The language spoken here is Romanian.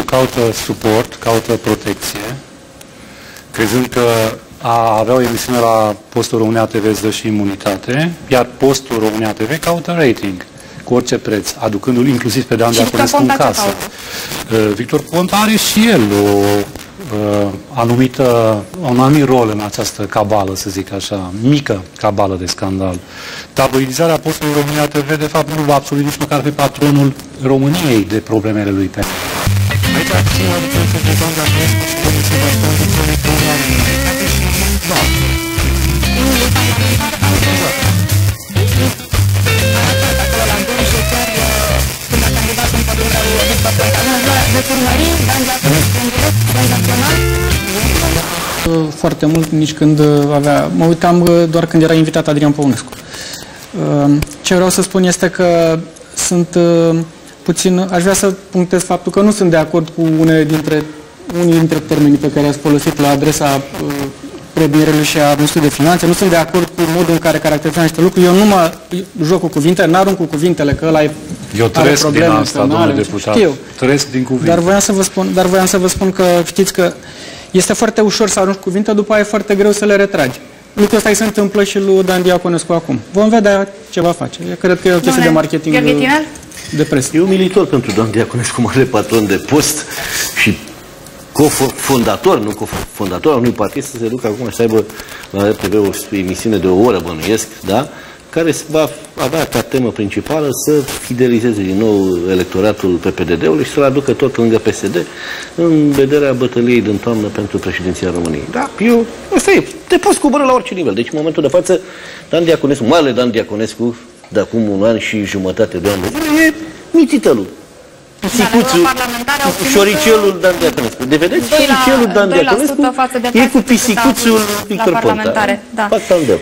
caută suport, caută protecție, crezând că a avea o emisiune la postul România TV îți dă și imunitate, iar postul România TV caută rating cu orice preț, aducându-l inclusiv pe Dan Diaconescu în casă. Uh, Victor Ponta are și el o uh, anumită, un anumit rol în această cabală, să zic așa, mică cabală de scandal. Tabloidizarea postului România TV, de fapt, nu va absolut nici măcar pe patronul României de problemele lui pe. Aici țin o diferență de Dan Diaconescu și domnul Sebastian Victor Ponta și da. foarte mult nici când uh, avea... Mă uitam uh, doar când era invitat Adrian Păunescu. Uh, Ce vreau să spun este că sunt puțin... Aș vrea să punctez faptul că nu sunt de acord cu unele dintre, unii dintre termenii pe care ați folosit la adresa premierului și a Ministrului de Finanțe. Nu sunt de acord cu modul în care caracterizează niște lucruri. Eu nu mă joc cu cuvinte, n-arunc cu cuvintele, că ăla e Eu trăiesc din asta, domnule penale, deputat. Știu. Trăiesc din cuvinte. Dar voiam să vă spun, dar voiam să vă spun că știți că este foarte ușor să arunci cuvinte, după aia e foarte greu să le retragi. Lucrul ăsta îi se întâmplă și lui Dan Diaconescu acum. Vom vedea ce va face. Eu cred că e o chestie de marketing Gheorghe Tinel? De presă. E umilitor pentru domnul Diaconescu, mare patron de post și cofondator, nu cofondator al unui partid, să se ducă acum și să aibă la RTV o emisiune de o oră, bănuiesc, da? care va avea ca temă principală să fidelizeze din nou electoratul PPDD-ului și să-l aducă tot lângă PSD în vederea bătăliei din toamnă pentru președinția României. Da, eu, asta e, te poți coboră la orice nivel. Deci, în momentul de față, Dan Diaconescu, mai ales Dan Diaconescu, de acum un an și jumătate de ani de zile, e mititălul. Pisicuțul, parlamentare au primit, șoricelul Dan Diaconescu. De vedeți, doi la- șoricelul Dan 2% Diaconescu față de e cu 40% pisicuțul la Victor Ponta. parlamentare, da. Fac tandem.